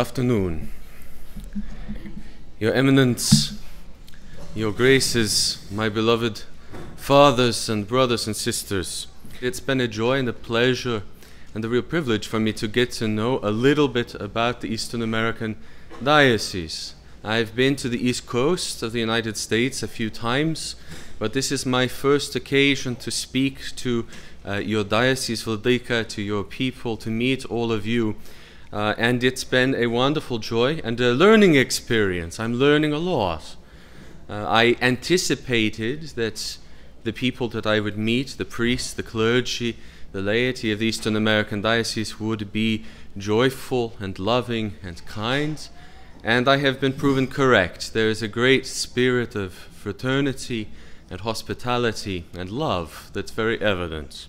Afternoon. Your Eminence, Your Graces, my beloved fathers and brothers and sisters, it's been a joy and a pleasure and a real privilege for me to get to know a little bit about the Eastern American diocese. I've been to the East Coast of the United States a few times, but this is my first occasion to speak to uh, your diocese, Vladika, to your people, to meet all of you. Uh, and it's been a wonderful joy and a learning experience. I'm learning a lot. Uh, I anticipated that the people that I would meet, the priests, the clergy, the laity of the Eastern American Diocese, would be joyful and loving and kind. And I have been proven correct. There is a great spirit of fraternity and hospitality and love that's very evident.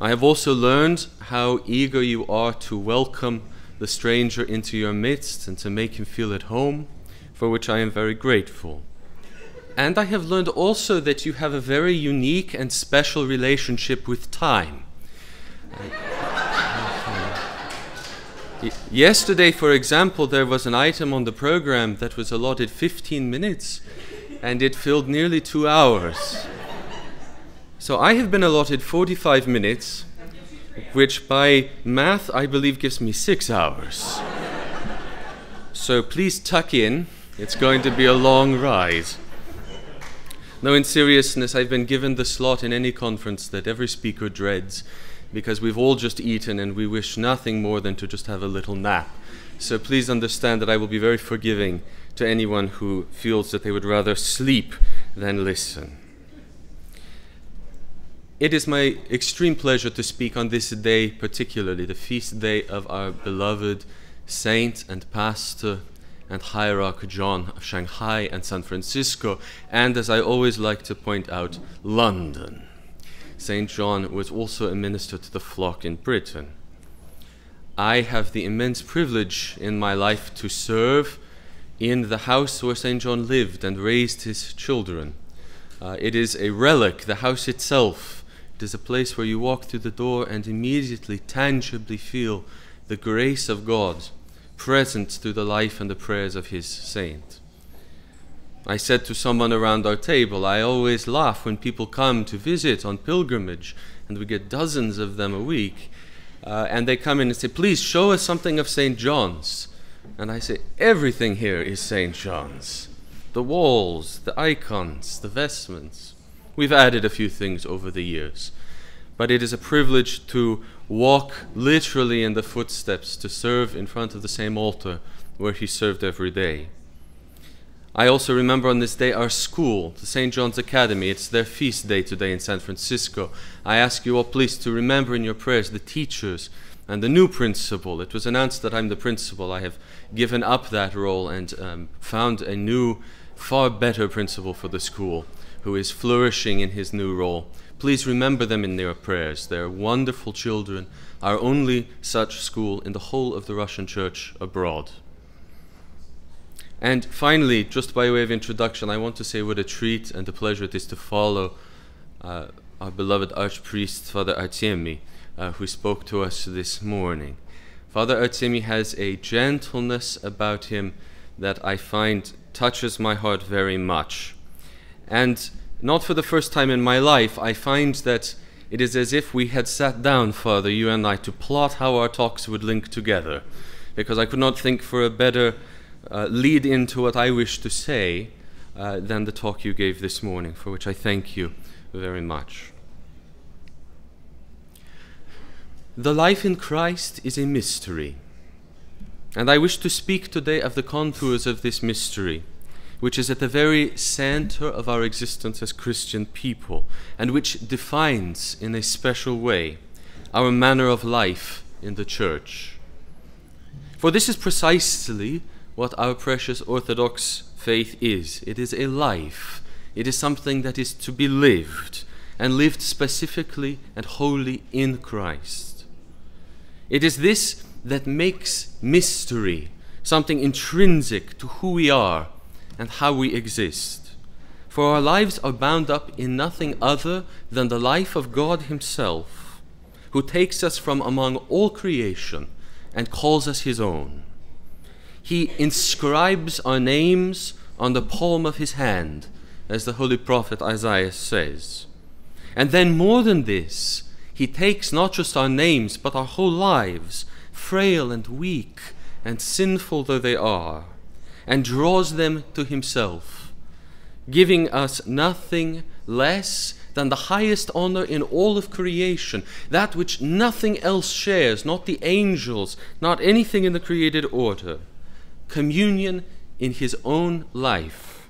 I have also learned how eager you are to welcome the stranger into your midst and to make him feel at home, for which I am very grateful. And I have learned also that you have a very unique and special relationship with time. Yesterday, for example, there was an item on the program that was allotted 15 minutes and it filled nearly two hours. So I have been allotted 45 minutes, which by math I believe gives me six hours. So please tuck in, it's going to be a long ride. No, in seriousness, I've been given the slot in any conference that every speaker dreads because we've all just eaten and we wish nothing more than to just have a little nap. So please understand that I will be very forgiving to anyone who feels that they would rather sleep than listen. It is my extreme pleasure to speak on this day, particularly the feast day of our beloved saint and pastor and hierarch John of Shanghai and San Francisco, and as I always like to point out, London. St. John was also a minister to the flock in Britain. I have the immense privilege in my life to serve in the house where St. John lived and raised his children. Uh, it is a relic, the house itself. Is a place where you walk through the door and immediately, tangibly feel the grace of God present through the life and the prayers of his saint. I said to someone around our table, I always laugh when people come to visit on pilgrimage, and we get dozens of them a week, uh, and they come in and say, Please show us something of St. John's. And I say, Everything here is St. John's the walls, the icons, the vestments. We've added a few things over the years, but it is a privilege to walk literally in the footsteps, to serve in front of the same altar where he served every day. I also remember on this day our school, the St. John's Academy. It's their feast day today in San Francisco. I ask you all, please, to remember in your prayers the teachers and the new principal. It was announced that I'm the principal. I have given up that role and um, found a new far better principal for the school who is flourishing in his new role. Please remember them in your prayers. They're wonderful children, our only such school in the whole of the Russian church abroad. And finally, just by way of introduction, I want to say what a treat and a pleasure it is to follow uh, our beloved Archpriest, Father Artemi, uh, who spoke to us this morning. Father Artemi has a gentleness about him that I find touches my heart very much. And not for the first time in my life, I find that it is as if we had sat down, Father, you and I, to plot how our talks would link together. Because I could not think for a better uh, lead into what I wish to say uh, than the talk you gave this morning, for which I thank you very much. The life in Christ is a mystery. And I wish to speak today of the contours of this mystery, which is at the very center of our existence as Christian people, and which defines in a special way our manner of life in the Church. For this is precisely what our precious Orthodox faith is it is a life, it is something that is to be lived, and lived specifically and wholly in Christ. It is this that makes mystery something intrinsic to who we are and how we exist. For our lives are bound up in nothing other than the life of God Himself, who takes us from among all creation and calls us His own. He inscribes our names on the palm of his hand, as the holy prophet Isaiah says. And then, more than this, he takes not just our names, but our whole lives, frail and weak and sinful though they are, and draws them to himself, giving us nothing less than the highest honor in all of creation, that which nothing else shares, not the angels, not anything in the created order communion in his own life,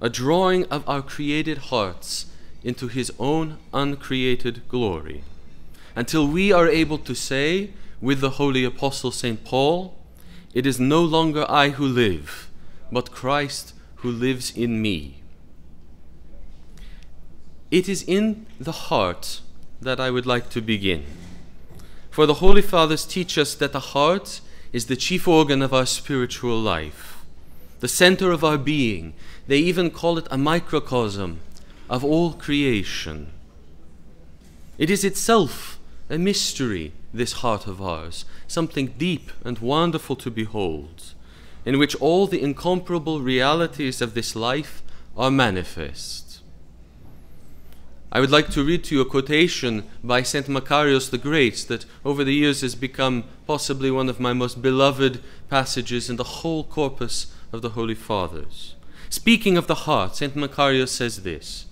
a drawing of our created hearts into his own uncreated glory, until we are able to say, with the holy apostle St. Paul, It is no longer I who live, but Christ who lives in me. It is in the heart that I would like to begin. For the Holy Fathers teach us that the heart is the chief organ of our spiritual life, the center of our being. They even call it a microcosm of all creation. It is itself a mystery, this heart of ours, something deep and wonderful to behold, in which all the incomparable realities of this life are manifest. I would like to read to you a quotation by St. Macarius the Great that over the years has become possibly one of my most beloved passages in the whole corpus of the Holy Fathers. Speaking of the heart, St. Macarius says this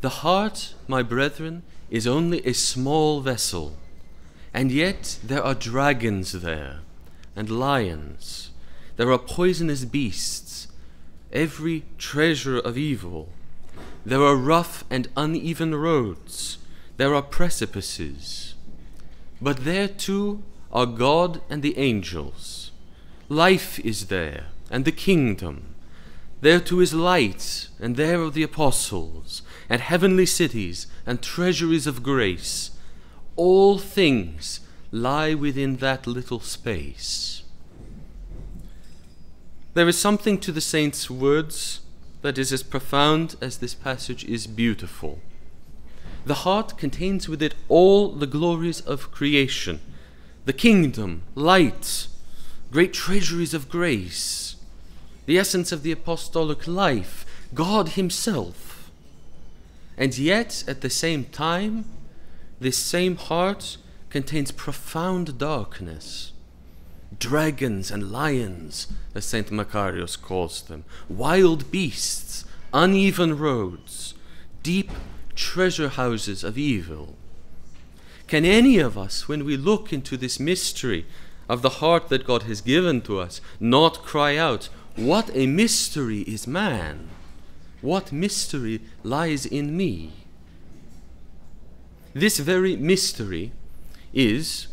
The heart, my brethren, is only a small vessel, and yet there are dragons there, and lions. There are poisonous beasts, every treasure of evil there are rough and uneven roads. There are precipices. But there too are God and the angels. Life is there, and the kingdom. There too is light, and there are the apostles, and heavenly cities, and treasuries of grace. All things lie within that little space. There is something to the saint's words that is as profound as this passage is beautiful. The heart contains with it all the glories of creation, the kingdom, light, great treasuries of grace, the essence of the apostolic life, God Himself. And yet, at the same time, this same heart contains profound darkness dragons and lions, as St. Macarius calls them, wild beasts, uneven roads, deep treasure houses of evil. Can any of us, when we look into this mystery of the heart that God has given to us, not cry out, What a mystery is man! What mystery lies in me? This very mystery is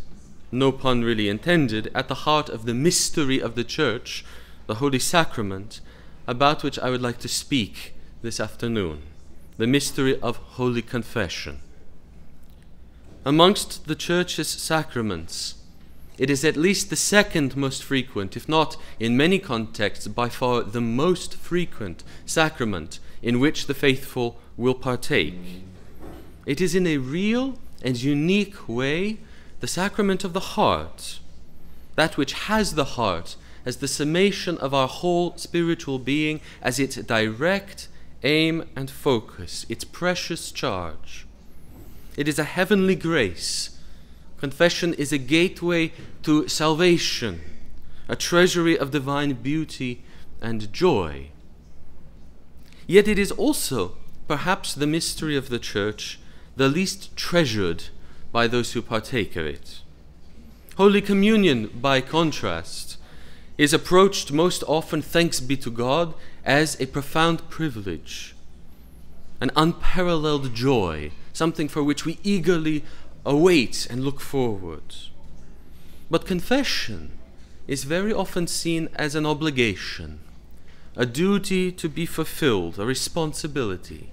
no pun really intended, at the heart of the mystery of the Church, the Holy Sacrament, about which I would like to speak this afternoon the mystery of Holy Confession. Amongst the Church's sacraments, it is at least the second most frequent, if not in many contexts, by far the most frequent sacrament in which the faithful will partake. It is in a real and unique way the sacrament of the heart, that which has the heart as the summation of our whole spiritual being, as its direct aim and focus, its precious charge. It is a heavenly grace. Confession is a gateway to salvation, a treasury of divine beauty and joy. Yet it is also, perhaps, the mystery of the Church, the least treasured by those who partake of it. Holy Communion, by contrast, is approached most often, thanks be to God, as a profound privilege, an unparalleled joy, something for which we eagerly await and look forward. But confession is very often seen as an obligation, a duty to be fulfilled, a responsibility.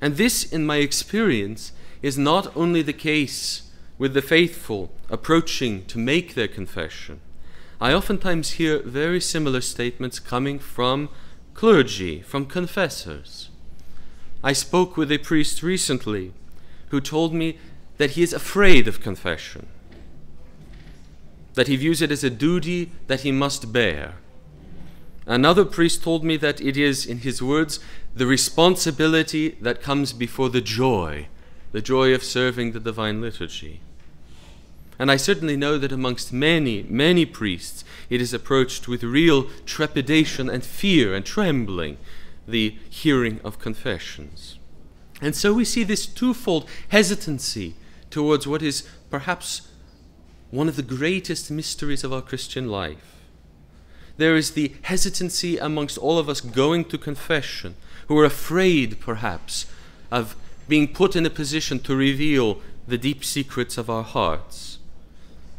And this, in my experience, is not only the case with the faithful approaching to make their confession. I oftentimes hear very similar statements coming from clergy, from confessors. I spoke with a priest recently who told me that he is afraid of confession. that he views it as a duty that he must bear. Another priest told me that it is, in his words, the responsibility that comes before the joy, the joy of serving the divine liturgy. And I certainly know that amongst many, many priests, it is approached with real trepidation and fear and trembling, the hearing of confessions. And so we see this twofold hesitancy towards what is perhaps one of the greatest mysteries of our Christian life. There is the hesitancy amongst all of us going to confession, who are afraid, perhaps, of being put in a position to reveal the deep secrets of our hearts.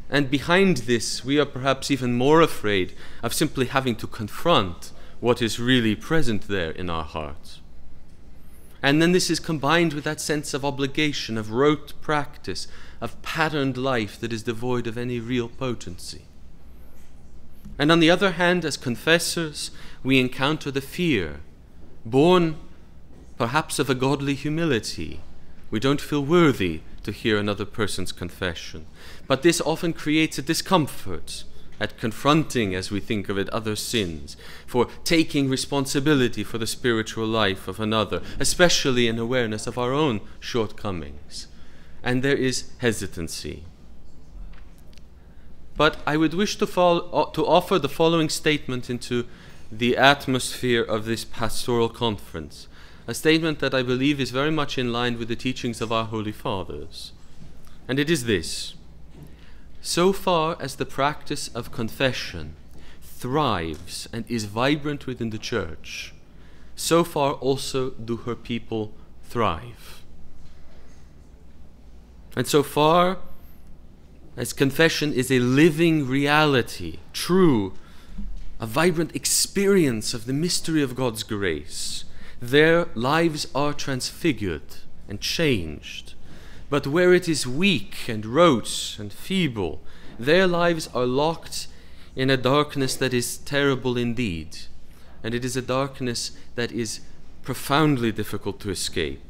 And behind this, we are perhaps even more afraid of simply having to confront what is really present there in our hearts. And then this is combined with that sense of obligation, of rote practice, of patterned life that is devoid of any real potency. And on the other hand, as confessors, we encounter the fear, born perhaps of a godly humility. We don't feel worthy to hear another person's confession. But this often creates a discomfort at confronting, as we think of it, other sins, for taking responsibility for the spiritual life of another, especially in awareness of our own shortcomings and there is hesitancy. But I would wish to, to offer the following statement into the atmosphere of this pastoral conference, a statement that I believe is very much in line with the teachings of our Holy Fathers. And it is this So far as the practice of confession thrives and is vibrant within the Church, so far also do her people thrive. And so far as confession is a living reality, true, a vibrant experience of the mystery of God's grace, their lives are transfigured and changed. But where it is weak and rote and feeble, their lives are locked in a darkness that is terrible indeed. And it is a darkness that is profoundly difficult to escape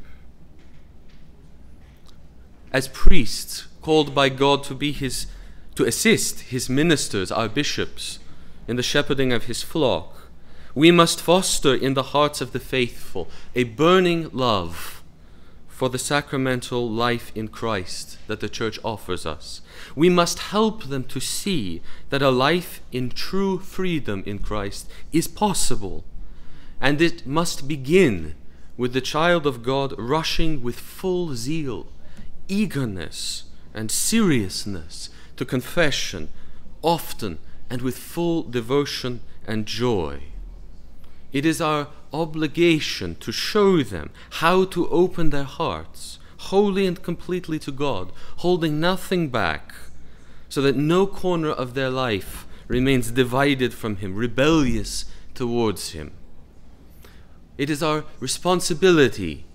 as priests called by God to be his to assist his ministers, our bishops, in the shepherding of his flock, we must foster in the hearts of the faithful a burning love for the sacramental life in Christ that the church offers us. We must help them to see that a life in true freedom in Christ is possible, and it must begin with the child of God rushing with full zeal eagerness and seriousness to confession, often and with full devotion and joy. It is our obligation to show them how to open their hearts wholly and completely to God, holding nothing back, so that no corner of their life remains divided from Him, rebellious towards Him. It is our responsibility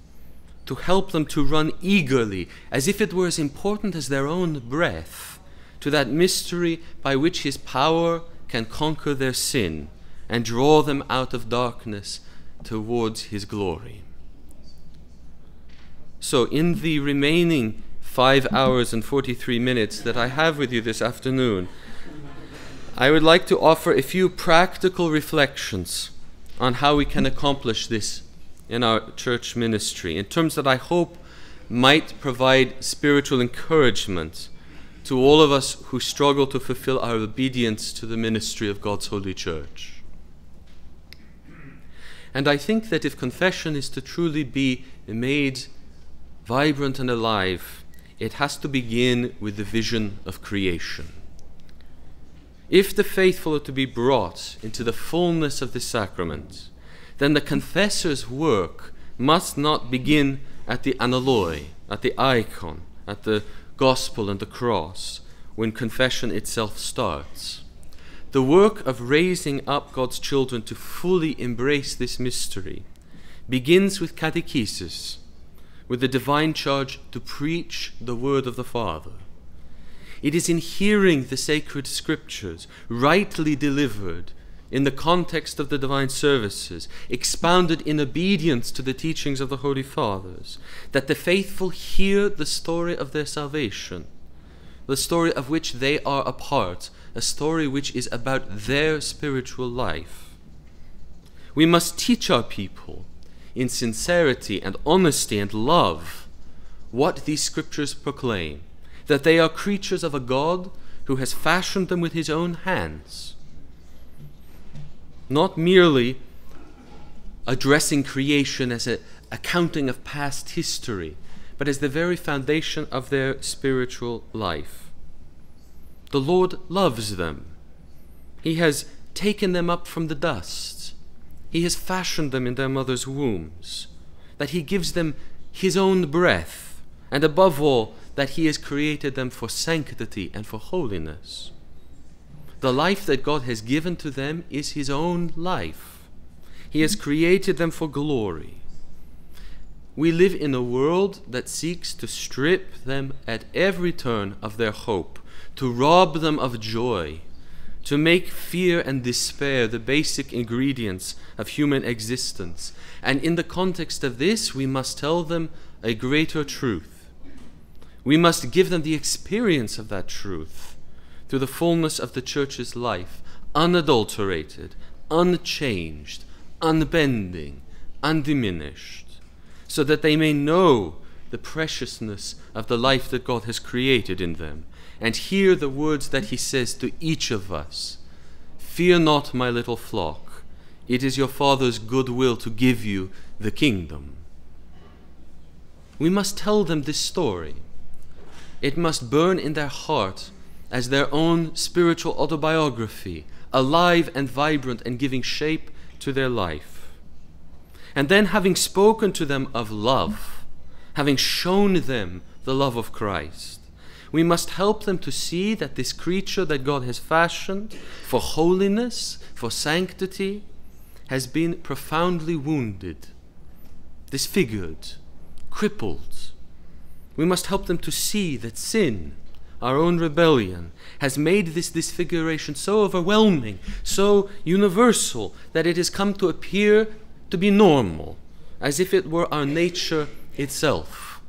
to help them to run eagerly, as if it were as important as their own breath, to that mystery by which His power can conquer their sin and draw them out of darkness towards His glory. So, in the remaining five hours and 43 minutes that I have with you this afternoon, I would like to offer a few practical reflections on how we can accomplish this in our church ministry in terms that I hope might provide spiritual encouragement to all of us who struggle to fulfill our obedience to the ministry of God's holy church. And I think that if confession is to truly be made vibrant and alive, it has to begin with the vision of creation. If the faithful are to be brought into the fullness of the sacrament, then the confessor's work must not begin at the analoi, at the icon, at the gospel and the cross, when confession itself starts. The work of raising up God's children to fully embrace this mystery begins with catechesis, with the divine charge to preach the word of the Father. It is in hearing the sacred scriptures rightly delivered in the context of the divine services, expounded in obedience to the teachings of the Holy Fathers, that the faithful hear the story of their salvation, the story of which they are a part, a story which is about their spiritual life. We must teach our people in sincerity and honesty and love what these scriptures proclaim that they are creatures of a God who has fashioned them with his own hands. Not merely addressing creation as a accounting of past history, but as the very foundation of their spiritual life. The Lord loves them. He has taken them up from the dust. He has fashioned them in their mother's wombs, that He gives them His own breath, and above all, that He has created them for sanctity and for holiness. The life that God has given to them is His own life. He has created them for glory. We live in a world that seeks to strip them at every turn of their hope, to rob them of joy, to make fear and despair the basic ingredients of human existence. And in the context of this, we must tell them a greater truth. We must give them the experience of that truth through the fullness of the church's life, unadulterated, unchanged, unbending, undiminished so that they may know the preciousness of the life that God has created in them, and hear the words that He says to each of us Fear not, my little flock, it is your Father's good will to give you the kingdom. We must tell them this story. It must burn in their heart as their own spiritual autobiography, alive and vibrant and giving shape to their life. And then, having spoken to them of love, having shown them the love of Christ, we must help them to see that this creature that God has fashioned for holiness, for sanctity, has been profoundly wounded, disfigured, crippled. We must help them to see that sin, our own rebellion, has made this disfiguration so overwhelming, so universal, that it has come to appear to be normal, as if it were our nature itself.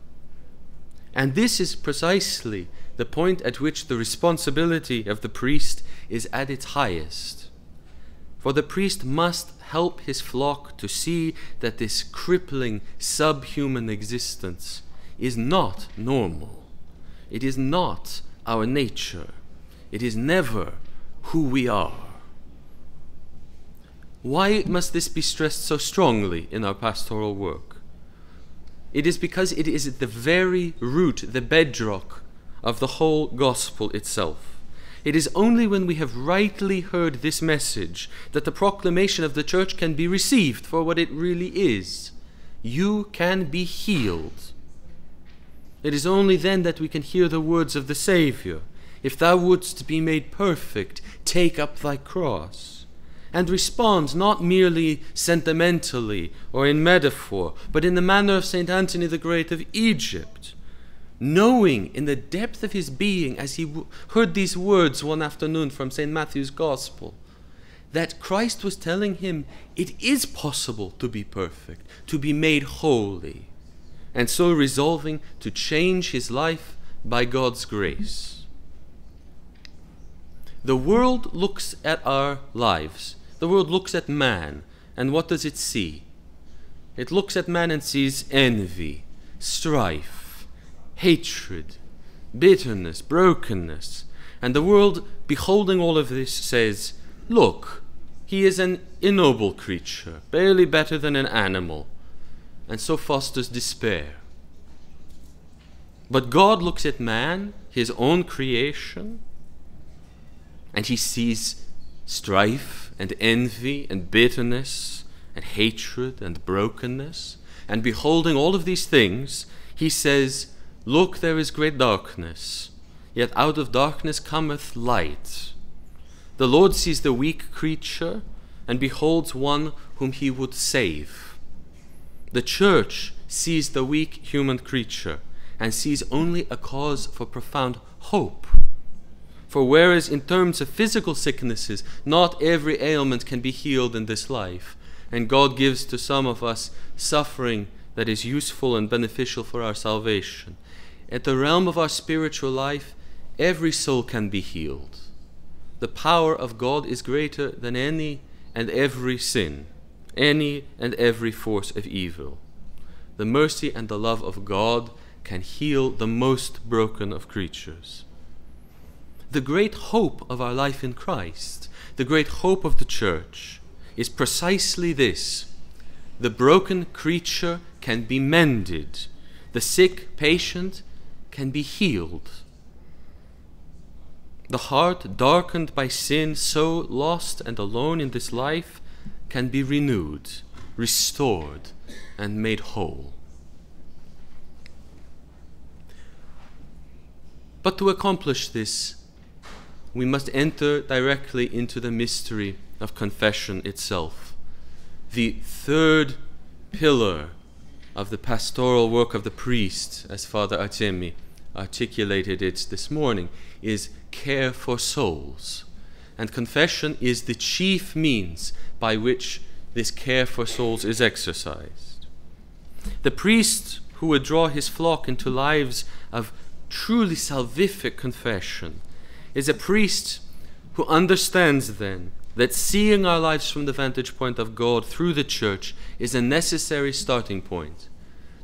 And this is precisely the point at which the responsibility of the priest is at its highest. For the priest must help his flock to see that this crippling subhuman existence is not normal. It is not our nature. It is never who we are. Why must this be stressed so strongly in our pastoral work? It is because it is at the very root, the bedrock of the whole gospel itself. It is only when we have rightly heard this message that the proclamation of the church can be received for what it really is. You can be healed. It is only then that we can hear the words of the Saviour If thou wouldst be made perfect, take up thy cross and respond not merely sentimentally or in metaphor, but in the manner of St. Anthony the Great of Egypt, knowing in the depth of his being, as he heard these words one afternoon from St. Matthew's Gospel, that Christ was telling him it is possible to be perfect, to be made holy, and so resolving to change his life by God's grace. The world looks at our lives the world looks at man, and what does it see? It looks at man and sees envy, strife, hatred, bitterness, brokenness. And the world, beholding all of this, says, Look, he is an ignoble creature, barely better than an animal, and so fosters despair. But God looks at man, his own creation, and he sees strife and envy and bitterness and hatred and brokenness. And beholding all of these things, he says, Look, there is great darkness, yet out of darkness cometh light. The Lord sees the weak creature and beholds one whom he would save. The church sees the weak human creature and sees only a cause for profound hope for whereas in terms of physical sicknesses, not every ailment can be healed in this life, and God gives to some of us suffering that is useful and beneficial for our salvation. At the realm of our spiritual life, every soul can be healed. The power of God is greater than any and every sin, any and every force of evil. The mercy and the love of God can heal the most broken of creatures. The great hope of our life in Christ, the great hope of the church, is precisely this the broken creature can be mended, the sick patient can be healed. The heart darkened by sin, so lost and alone in this life, can be renewed, restored, and made whole. But to accomplish this, we must enter directly into the mystery of confession itself, the third pillar of the pastoral work of the priest, as Father Artemi articulated it this morning, is care for souls. And confession is the chief means by which this care for souls is exercised. The priest who would draw his flock into lives of truly salvific confession is a priest who understands then that seeing our lives from the vantage point of God through the church is a necessary starting point.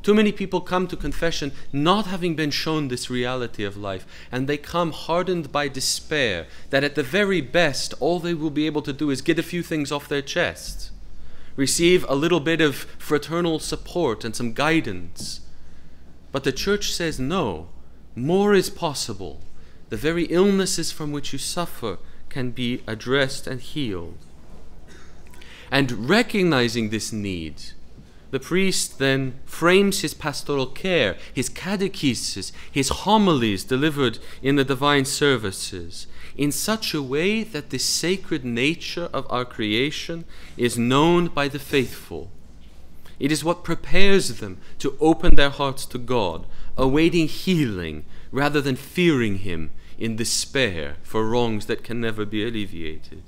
Too many people come to confession not having been shown this reality of life, and they come hardened by despair that at the very best, all they will be able to do is get a few things off their chest, receive a little bit of fraternal support and some guidance. But the church says no, more is possible. The very illnesses from which you suffer can be addressed and healed. And recognizing this need, the priest then frames his pastoral care, his catechesis, his homilies delivered in the divine services in such a way that the sacred nature of our creation is known by the faithful. It is what prepares them to open their hearts to God, awaiting healing rather than fearing Him in despair for wrongs that can never be alleviated.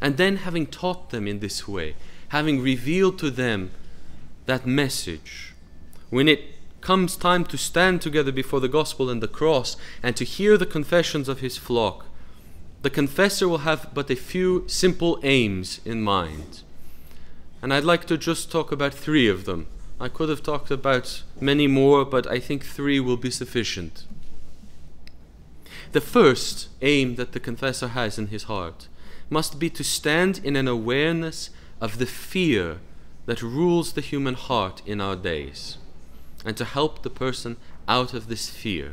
And then, having taught them in this way, having revealed to them that message, when it comes time to stand together before the gospel and the cross and to hear the confessions of his flock, the confessor will have but a few simple aims in mind. And I'd like to just talk about three of them. I could have talked about many more, but I think three will be sufficient. The first aim that the confessor has in his heart must be to stand in an awareness of the fear that rules the human heart in our days and to help the person out of this fear.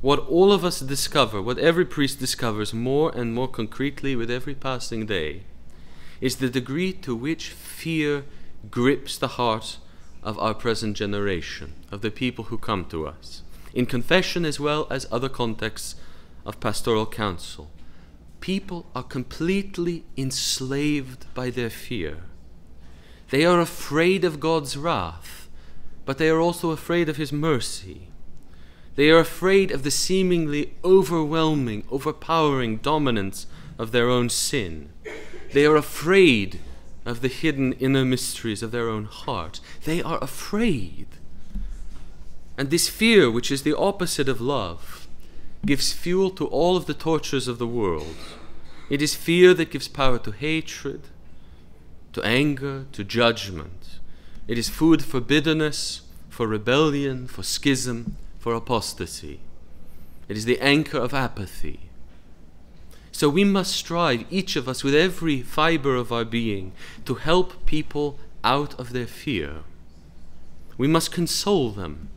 What all of us discover, what every priest discovers more and more concretely with every passing day, is the degree to which fear grips the heart of our present generation, of the people who come to us in confession as well as other contexts of pastoral counsel. People are completely enslaved by their fear. They are afraid of God's wrath, but they are also afraid of His mercy. They are afraid of the seemingly overwhelming, overpowering dominance of their own sin. They are afraid of the hidden inner mysteries of their own heart. They are afraid and this fear, which is the opposite of love, gives fuel to all of the tortures of the world. It is fear that gives power to hatred, to anger, to judgment. It is food for bitterness, for rebellion, for schism, for apostasy. It is the anchor of apathy. So we must strive, each of us, with every fiber of our being, to help people out of their fear. We must console them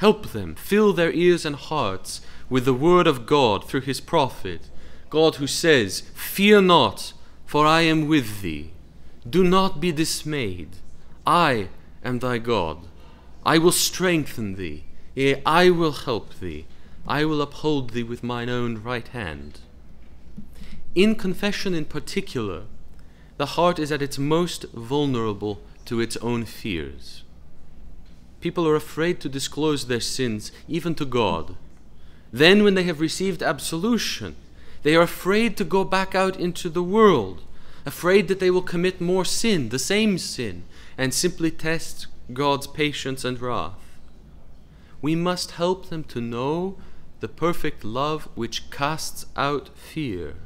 Help them, fill their ears and hearts with the word of God through his prophet, God who says, Fear not, for I am with thee. Do not be dismayed. I am thy God. I will strengthen thee. Yea, I will help thee. I will uphold thee with mine own right hand. In confession, in particular, the heart is at its most vulnerable to its own fears. People are afraid to disclose their sins, even to God. Then, when they have received absolution, they are afraid to go back out into the world, afraid that they will commit more sin, the same sin, and simply test God's patience and wrath. We must help them to know the perfect love which casts out fear.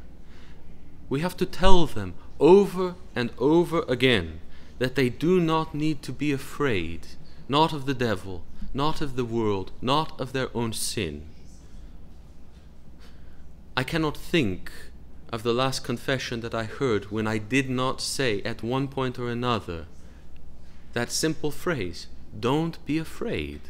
We have to tell them over and over again that they do not need to be afraid, not of the devil, not of the world, not of their own sin. I cannot think of the last confession that I heard when I did not say at one point or another that simple phrase, don't be afraid.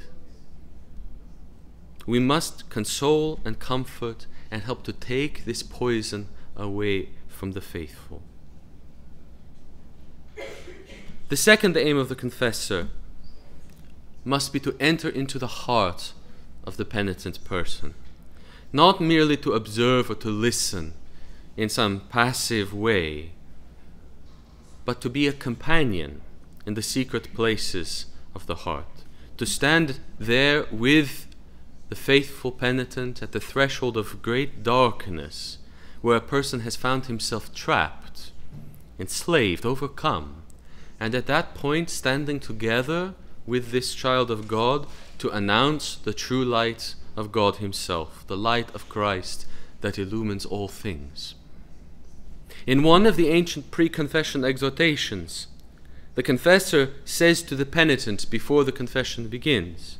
We must console and comfort and help to take this poison away from the faithful. The second aim of the confessor must be to enter into the heart of the penitent person, not merely to observe or to listen in some passive way, but to be a companion in the secret places of the heart, to stand there with the faithful penitent at the threshold of great darkness, where a person has found himself trapped, enslaved, overcome, and at that point standing together with this child of God to announce the true light of God Himself, the light of Christ that illumines all things. In one of the ancient pre confession exhortations, the confessor says to the penitent before the confession begins,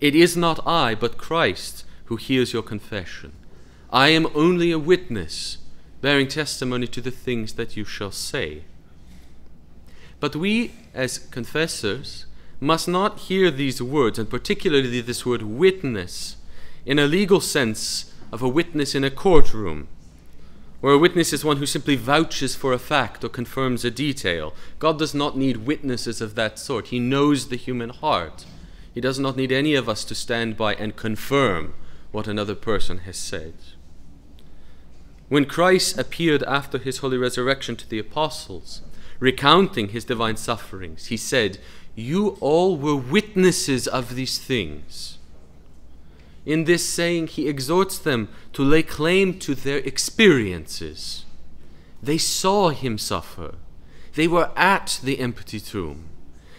It is not I, but Christ, who hears your confession. I am only a witness, bearing testimony to the things that you shall say. But we, as confessors, must not hear these words, and particularly this word witness, in a legal sense of a witness in a courtroom where a witness is one who simply vouches for a fact or confirms a detail. God does not need witnesses of that sort. He knows the human heart. He does not need any of us to stand by and confirm what another person has said. When Christ appeared after his holy resurrection to the apostles, recounting his divine sufferings, he said, You all were witnesses of these things. In this saying, he exhorts them to lay claim to their experiences. They saw him suffer. They were at the empty tomb.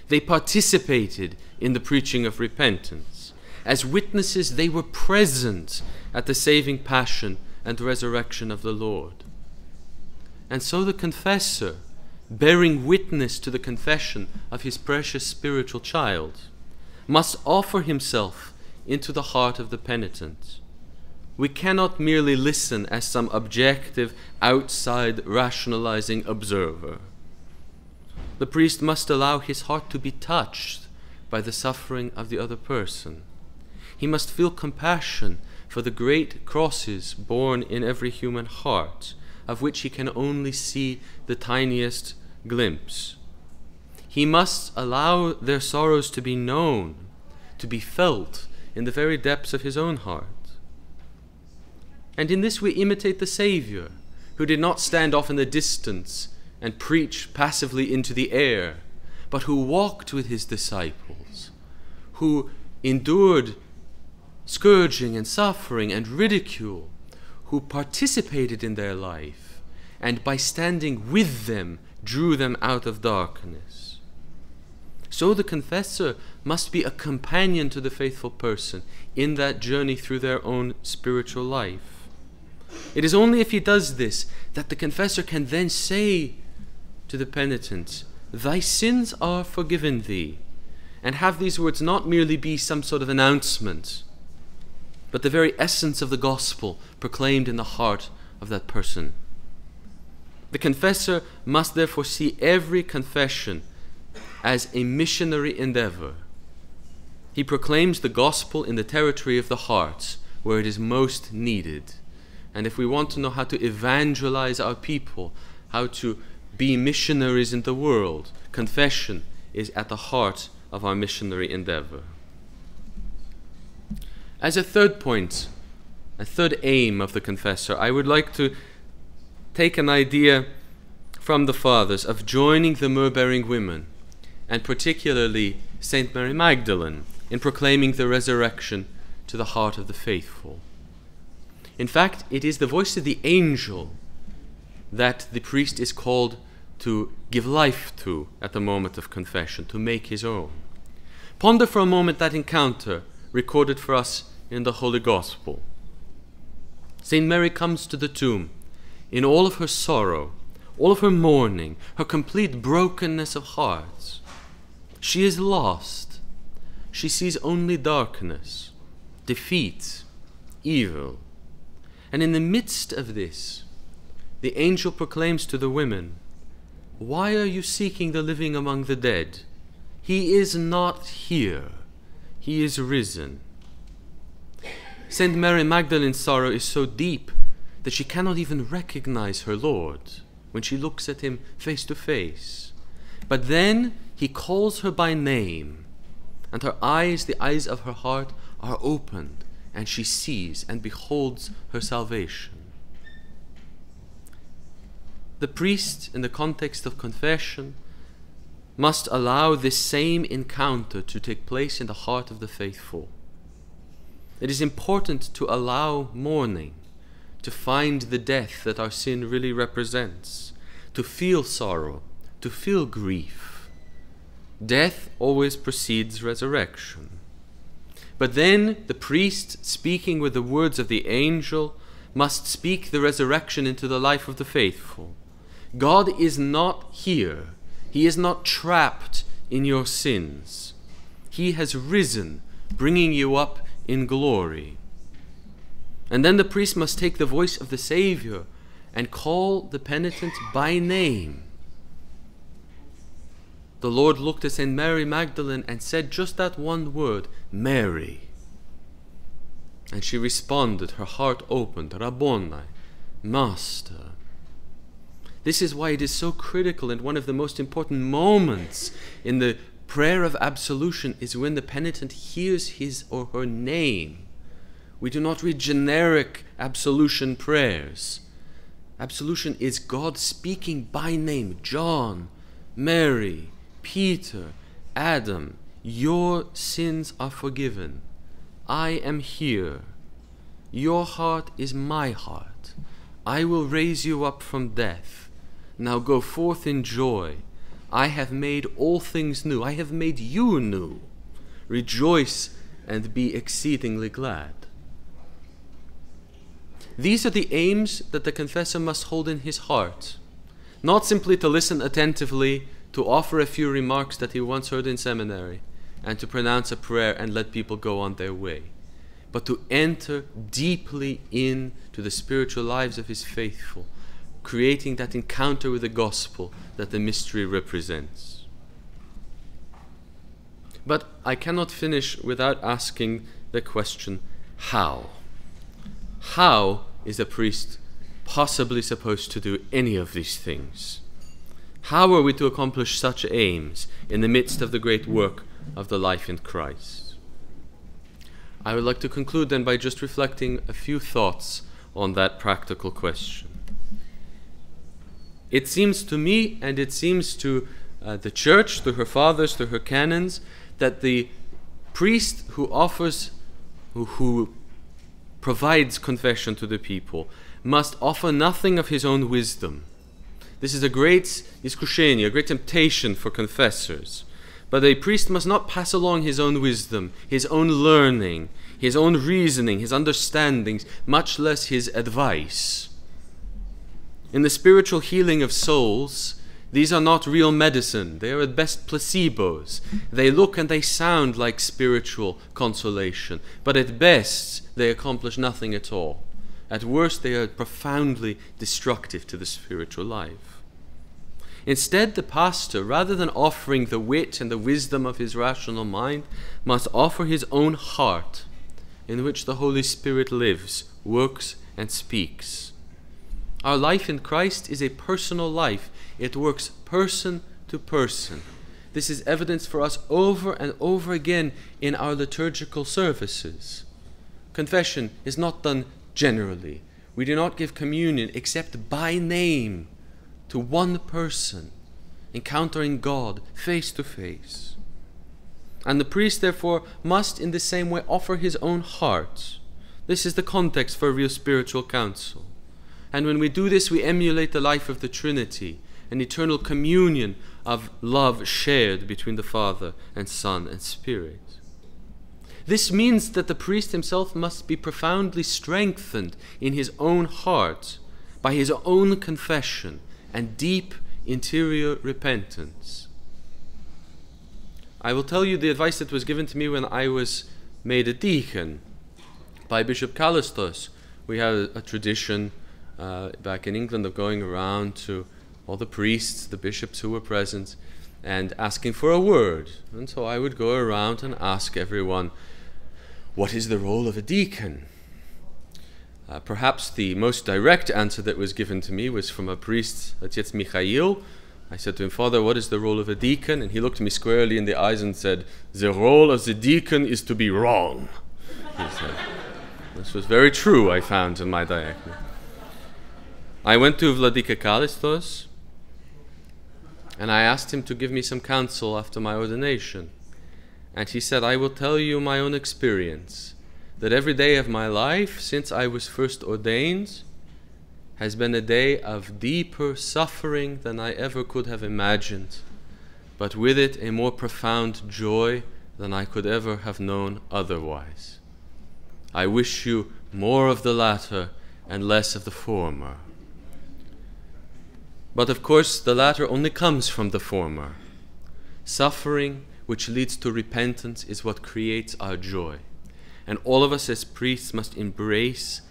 They participated in the preaching of repentance. As witnesses, they were present at the saving passion and resurrection of the Lord. And so the confessor, bearing witness to the confession of his precious spiritual child, must offer himself into the heart of the penitent. We cannot merely listen as some objective, outside, rationalizing observer. The priest must allow his heart to be touched by the suffering of the other person. He must feel compassion for the great crosses borne in every human heart, of which he can only see the tiniest glimpse. He must allow their sorrows to be known, to be felt, in the very depths of his own heart. And in this we imitate the Saviour, who did not stand off in the distance and preach passively into the air, but who walked with his disciples, who endured scourging and suffering and ridicule, who participated in their life, and by standing with them drew them out of darkness. So the confessor must be a companion to the faithful person in that journey through their own spiritual life. It is only if he does this that the confessor can then say to the penitent, Thy sins are forgiven thee, and have these words not merely be some sort of announcement, but the very essence of the gospel proclaimed in the heart of that person. The confessor must therefore see every confession as a missionary endeavor. He proclaims the gospel in the territory of the hearts where it is most needed. And if we want to know how to evangelize our people, how to be missionaries in the world, confession is at the heart of our missionary endeavor. As a third point, a third aim of the confessor, I would like to take an idea from the fathers of joining the myrrh bearing women and particularly Saint Mary Magdalene, in proclaiming the resurrection to the heart of the faithful. In fact, it is the voice of the angel that the priest is called to give life to at the moment of confession, to make his own. Ponder for a moment that encounter recorded for us in the Holy Gospel. St. Mary comes to the tomb in all of her sorrow, all of her mourning, her complete brokenness of heart. She is lost. She sees only darkness, defeat, evil. And in the midst of this, the angel proclaims to the women, Why are you seeking the living among the dead? He is not here, he is risen. St. Mary Magdalene's sorrow is so deep that she cannot even recognize her Lord when she looks at him face to face. But then he calls her by name, and her eyes, the eyes of her heart, are opened, and she sees and beholds her salvation. The priest, in the context of confession, must allow this same encounter to take place in the heart of the faithful. It is important to allow mourning, to find the death that our sin really represents, to feel sorrow, to feel grief. Death always precedes resurrection. But then the priest, speaking with the words of the angel, must speak the resurrection into the life of the faithful. God is not here, He is not trapped in your sins. He has risen, bringing you up in glory. And then the priest must take the voice of the Savior and call the penitent by name. The Lord looked at St. Mary Magdalene and said just that one word, Mary. And she responded, her heart opened, Rabboni, Master. This is why it is so critical and one of the most important moments in the prayer of absolution is when the penitent hears his or her name. We do not read generic absolution prayers. Absolution is God speaking by name John, Mary, Peter, Adam. Your sins are forgiven. I am here. Your heart is my heart. I will raise you up from death. Now go forth in joy I have made all things new. I have made you new. Rejoice and be exceedingly glad. These are the aims that the confessor must hold in his heart, not simply to listen attentively, to offer a few remarks that he once heard in seminary, and to pronounce a prayer and let people go on their way, but to enter deeply into the spiritual lives of his faithful, creating that encounter with the gospel that the mystery represents. But I cannot finish without asking the question how? How is a priest possibly supposed to do any of these things? How are we to accomplish such aims in the midst of the great work of the life in Christ? I would like to conclude then by just reflecting a few thoughts on that practical question. It seems to me, and it seems to uh, the church, to her fathers, to her canons, that the priest who offers, who, who provides confession to the people, must offer nothing of his own wisdom. This is a great iskushenia, a great temptation for confessors. But a priest must not pass along his own wisdom, his own learning, his own reasoning, his understandings, much less his advice. In the spiritual healing of souls, these are not real medicine. They are at best placebos. They look and they sound like spiritual consolation, but at best they accomplish nothing at all. At worst, they are profoundly destructive to the spiritual life. Instead, the pastor, rather than offering the wit and the wisdom of his rational mind, must offer his own heart, in which the Holy Spirit lives, works, and speaks. Our life in Christ is a personal life, it works person to person. This is evidence for us over and over again in our liturgical services. Confession is not done generally. We do not give communion except by name to one person, encountering God face to face. And the priest, therefore, must in the same way offer his own heart. This is the context for real spiritual counsel. And when we do this, we emulate the life of the Trinity, an eternal communion of love shared between the Father and Son and Spirit. This means that the priest himself must be profoundly strengthened in his own heart by his own confession and deep interior repentance. I will tell you the advice that was given to me when I was made a deacon by Bishop Kallistos. We had a, a tradition uh, back in England of going around to all the priests, the bishops who were present, and asking for a word. And so I would go around and ask everyone, What is the role of a deacon? Uh, perhaps the most direct answer that was given to me was from a priest, Otets Mikhail. I said to him, Father, what is the role of a deacon? And he looked me squarely in the eyes and said, The role of the deacon is to be wrong. This was very true, I found in my diaconate. I went to Vladika Kallistos and I asked him to give me some counsel after my ordination. And he said, I will tell you my own experience that every day of my life since I was first ordained has been a day of deeper suffering than I ever could have imagined, but with it a more profound joy than I could ever have known otherwise. I wish you more of the latter and less of the former. But of course, the latter only comes from the former. Suffering, which leads to repentance, is what creates our joy. And all of us as priests must embrace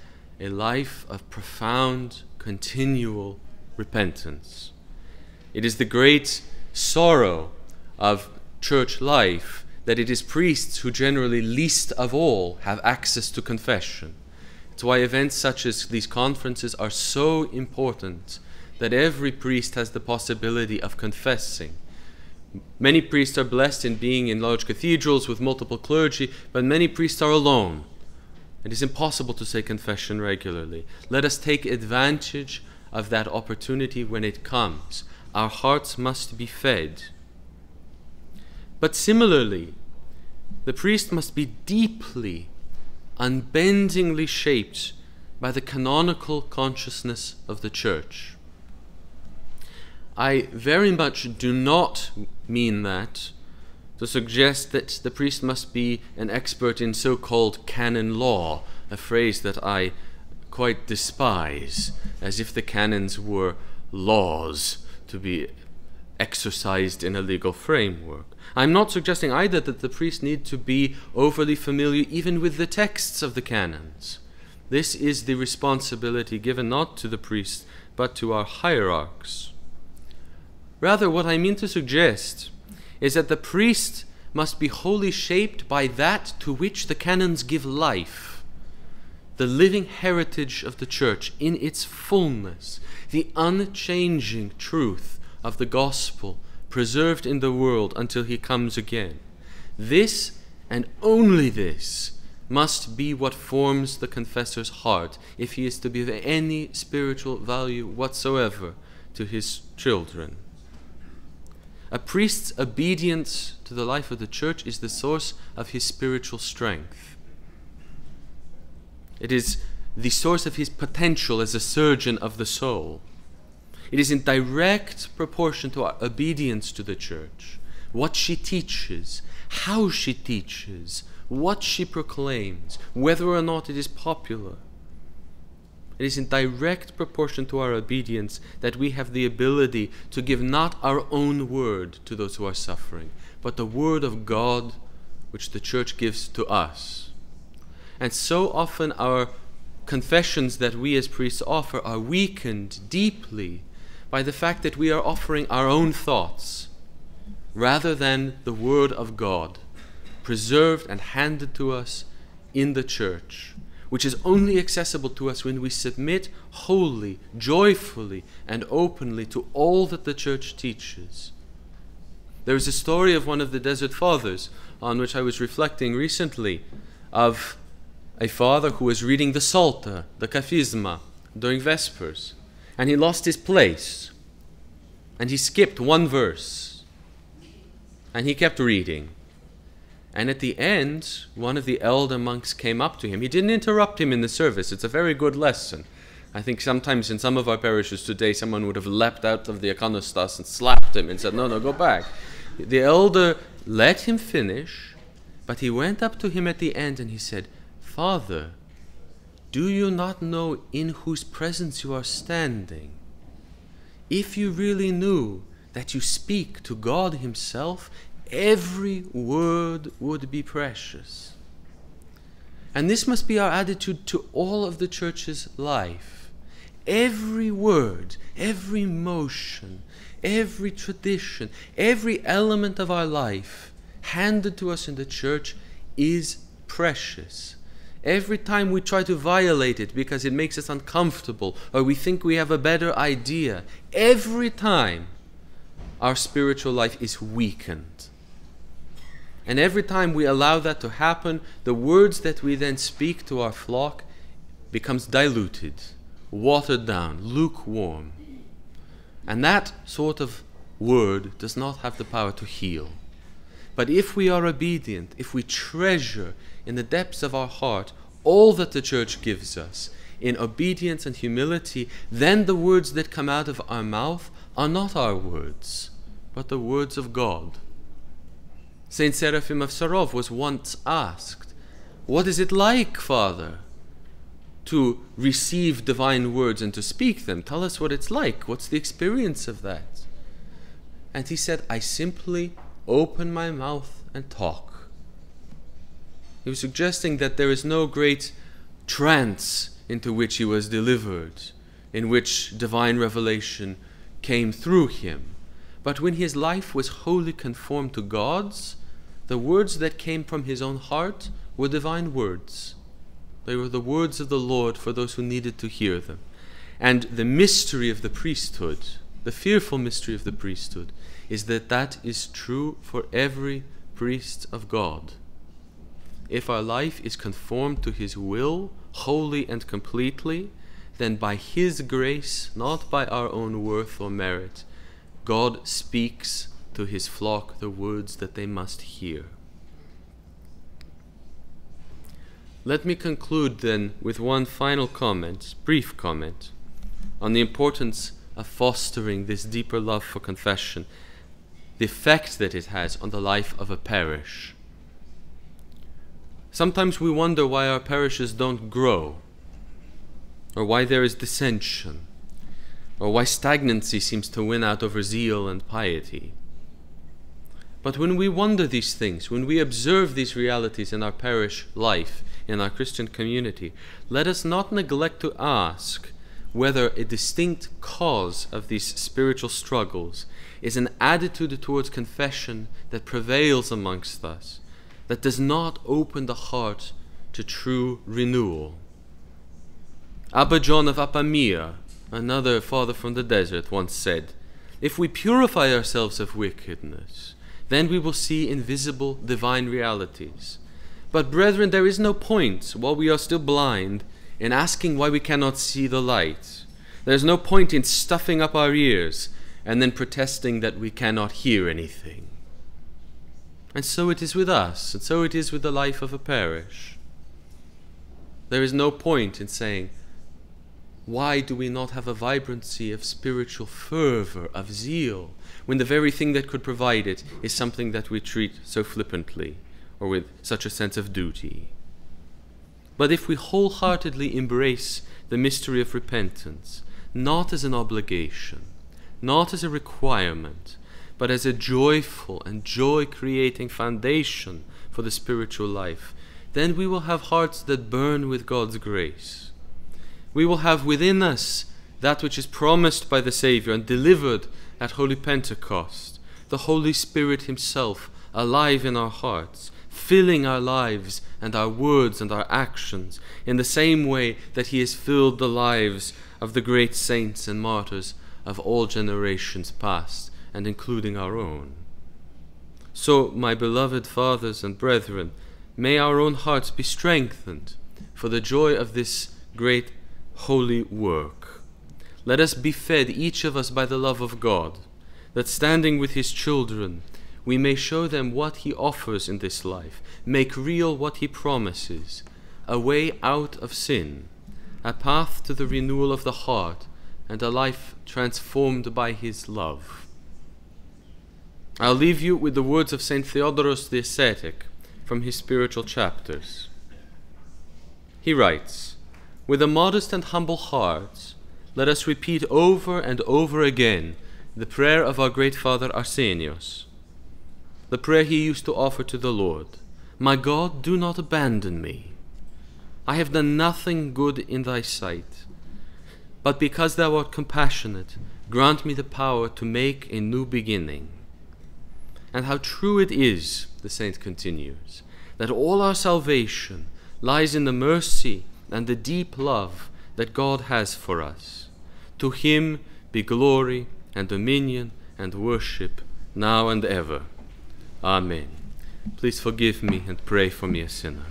a life of profound, continual repentance. It is the great sorrow of church life that it is priests who generally least of all have access to confession. It's why events such as these conferences are so important that every priest has the possibility of confessing. Many priests are blessed in being in large cathedrals with multiple clergy, but many priests are alone. It is impossible to say confession regularly. Let us take advantage of that opportunity when it comes. Our hearts must be fed. But similarly, the priest must be deeply, unbendingly shaped by the canonical consciousness of the Church. I very much do not mean that to suggest that the priest must be an expert in so called canon law, a phrase that I quite despise, as if the canons were laws to be exercised in a legal framework. I'm not suggesting either that the priest need to be overly familiar even with the texts of the canons. This is the responsibility given not to the priest but to our hierarchs. Rather, what I mean to suggest is that the priest must be wholly shaped by that to which the canons give life, the living heritage of the Church in its fullness, the unchanging truth of the gospel preserved in the world until he comes again. This and only this must be what forms the confessor's heart if he is to be of any spiritual value whatsoever to his children. A priest's obedience to the life of the church is the source of his spiritual strength. It is the source of his potential as a surgeon of the soul. It is in direct proportion to our obedience to the church, what she teaches, how she teaches, what she proclaims, whether or not it is popular. It is in direct proportion to our obedience that we have the ability to give not our own word to those who are suffering, but the word of God which the church gives to us. And so often our confessions that we as priests offer are weakened deeply by the fact that we are offering our own thoughts rather than the Word of God, preserved and handed to us in the church which is only accessible to us when we submit wholly, joyfully, and openly to all that the Church teaches. There is a story of one of the Desert Fathers on which I was reflecting recently of a father who was reading the Psalter, the Kathisma, during Vespers, and he lost his place, and he skipped one verse, and he kept reading. And at the end, one of the elder monks came up to him. He didn't interrupt him in the service. It's a very good lesson. I think sometimes in some of our parishes today, someone would have leapt out of the iconostas and slapped him and said, No, no, go back. The elder let him finish, But he went up to him at the end and he said, Father, do you not know in whose presence you are standing? If you really knew that you speak to God Himself, every word would be precious. And this must be our attitude to all of the church's life. Every word, every motion, every tradition, every element of our life handed to us in the church is precious. Every time we try to violate it because it makes us uncomfortable or we think we have a better idea, every time our spiritual life is weakened. And every time we allow that to happen, the words that we then speak to our flock becomes diluted, watered down, lukewarm. And that sort of word does not have the power to heal. But if we are obedient, if we treasure in the depths of our heart all that the church gives us in obedience and humility, then the words that come out of our mouth are not our words, but the words of God. Saint Seraphim of Sarov was once asked, What is it like, Father, to receive divine words and to speak them? Tell us what it's like. What's the experience of that? And he said, I simply open my mouth and talk. He was suggesting that there is no great trance into which he was delivered, in which divine revelation came through him. But when his life was wholly conformed to God's, the words that came from his own heart were divine words. They were the words of the Lord for those who needed to hear them. And the mystery of the priesthood, the fearful mystery of the priesthood, is that that is true for every priest of God. If our life is conformed to His will, wholly and completely, then by His grace, not by our own worth or merit, God speaks to His flock the words that they must hear. Let me conclude then with one final comment, brief comment, on the importance of fostering this deeper love for confession the effect that it has on the life of a parish. Sometimes we wonder why our parishes don't grow, or why there is dissension, or why stagnancy seems to win out over zeal and piety. But when we wonder these things, when we observe these realities in our parish life, in our Christian community, let us not neglect to ask whether a distinct cause of these spiritual struggles is an attitude towards confession that prevails amongst us, that does not open the heart to true renewal. Abba John of Apamea, another father from the desert, once said, If we purify ourselves of wickedness, then we will see invisible divine realities. But, brethren, there is no point, while we are still blind, in asking why we cannot see the light. There is no point in stuffing up our ears and then protesting that we cannot hear anything. And so it is with us, and so it is with the life of a parish. There is no point in saying, why do we not have a vibrancy of spiritual fervor, of zeal, when the very thing that could provide it is something that we treat so flippantly or with such a sense of duty? But if we wholeheartedly embrace the mystery of repentance, not as an obligation, not as a requirement, but as a joyful and joy creating foundation for the spiritual life, then we will have hearts that burn with God's grace. We will have within us that which is promised by the Saviour and delivered at Holy Pentecost, the Holy Spirit Himself alive in our hearts, filling our lives and our words and our actions in the same way that He has filled the lives of the great saints and martyrs of all generations past, and including our own. So, my beloved fathers and brethren, may our own hearts be strengthened for the joy of this great holy work. Let us be fed, each of us, by the love of God, that standing with His children, we may show them what He offers in this life, make real what He promises, a way out of sin, a path to the renewal of the heart, and a life transformed by his love. I'll leave you with the words of St. Theodoros the Ascetic from his spiritual chapters. He writes, With a modest and humble heart, let us repeat over and over again the prayer of our great father Arsenius, the prayer he used to offer to the Lord My God, do not abandon me. I have done nothing good in thy sight, but because thou art compassionate, grant me the power to make a new beginning. And how true it is, the saint continues, that all our salvation lies in the mercy and the deep love that God has for us. To him be glory and dominion and worship now and ever. Amen. Please forgive me and pray for me, a sinner.